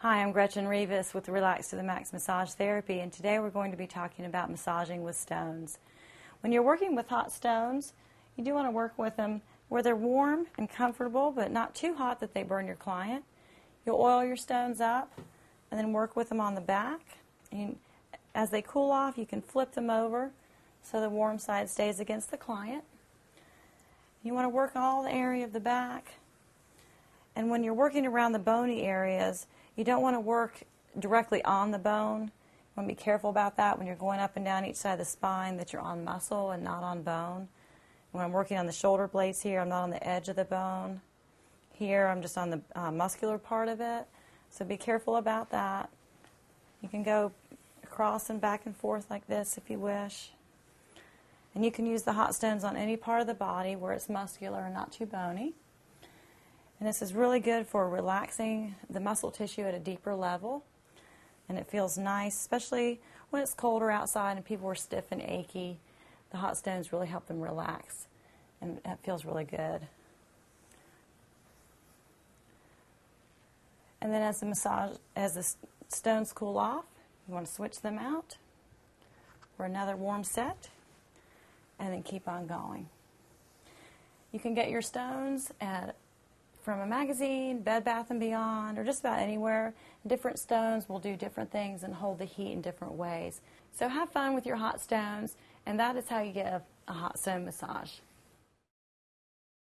Hi, I'm Gretchen Rivas with Relax to the Max Massage Therapy, and today we're going to be talking about massaging with stones. When you're working with hot stones, you do want to work with them where they're warm and comfortable, but not too hot that they burn your client. You'll oil your stones up and then work with them on the back. And as they cool off, you can flip them over so the warm side stays against the client. You want to work all the area of the back. And when you're working around the bony areas, you don't want to work directly on the bone. You want to be careful about that when you're going up and down each side of the spine that you're on muscle and not on bone. When I'm working on the shoulder blades here, I'm not on the edge of the bone. Here, I'm just on the uh, muscular part of it. So be careful about that. You can go across and back and forth like this if you wish. And you can use the hot stones on any part of the body where it's muscular and not too bony. And this is really good for relaxing the muscle tissue at a deeper level. And it feels nice, especially when it's colder outside and people are stiff and achy. The hot stones really help them relax. And it feels really good. And then as the massage, as the stones cool off, you want to switch them out for another warm set and then keep on going. You can get your stones at from a magazine, Bed Bath and Beyond, or just about anywhere. Different stones will do different things and hold the heat in different ways. So have fun with your hot stones, and that is how you get a, a hot stone massage.